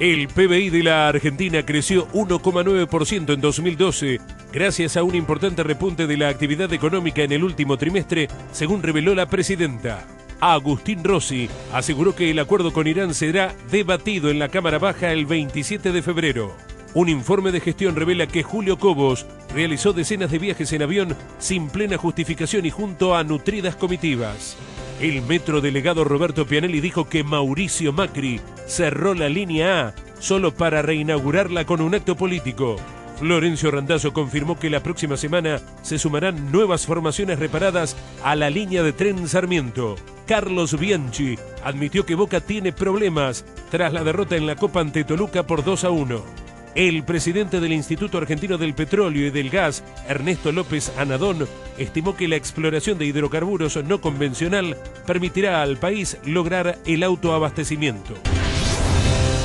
El PBI de la Argentina creció 1,9% en 2012 gracias a un importante repunte de la actividad económica en el último trimestre, según reveló la presidenta. Agustín Rossi aseguró que el acuerdo con Irán será debatido en la Cámara Baja el 27 de febrero. Un informe de gestión revela que Julio Cobos realizó decenas de viajes en avión sin plena justificación y junto a nutridas comitivas. El metro delegado Roberto Pianelli dijo que Mauricio Macri cerró la línea A solo para reinaugurarla con un acto político. Florencio Randazzo confirmó que la próxima semana se sumarán nuevas formaciones reparadas a la línea de tren Sarmiento. Carlos Bianchi admitió que Boca tiene problemas tras la derrota en la Copa ante Toluca por 2 a 1. El presidente del Instituto Argentino del Petróleo y del Gas, Ernesto López Anadón, estimó que la exploración de hidrocarburos no convencional permitirá al país lograr el autoabastecimiento. Bye.